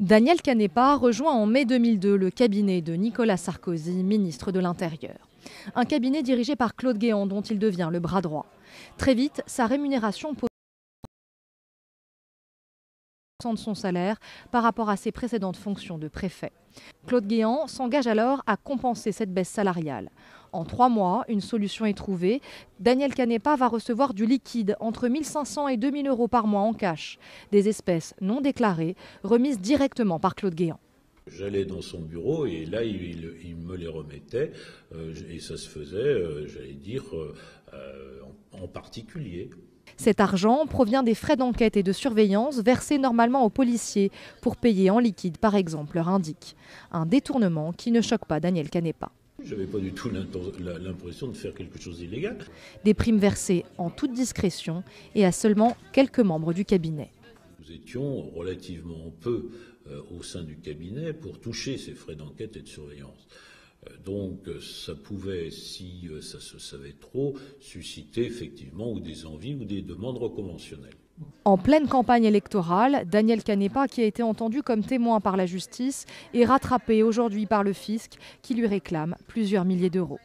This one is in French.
Daniel Canepa rejoint en mai 2002 le cabinet de Nicolas Sarkozy, ministre de l'Intérieur. Un cabinet dirigé par Claude Guéant dont il devient le bras droit. Très vite, sa rémunération de son salaire par rapport à ses précédentes fonctions de préfet. Claude Guéant s'engage alors à compenser cette baisse salariale. En trois mois, une solution est trouvée. Daniel Canepa va recevoir du liquide entre 1500 et 2000 euros par mois en cash, des espèces non déclarées remises directement par Claude Guéant. J'allais dans son bureau et là, il, me les remettait euh, et ça se faisait, euh, j'allais dire, euh, en particulier. Cet argent provient des frais d'enquête et de surveillance versés normalement aux policiers pour payer en liquide, par exemple, leur indique. Un détournement qui ne choque pas Daniel Canepa. n'avais pas du tout l'impression de faire quelque chose d'illégal. Des primes versées en toute discrétion et à seulement quelques membres du cabinet. Nous étions relativement peu euh, au sein du cabinet pour toucher ces frais d'enquête et de surveillance. Euh, donc ça pouvait, si euh, ça se savait trop, susciter effectivement ou des envies ou des demandes reconventionnelles. En pleine campagne électorale, Daniel Canepa, qui a été entendu comme témoin par la justice, est rattrapé aujourd'hui par le fisc qui lui réclame plusieurs milliers d'euros.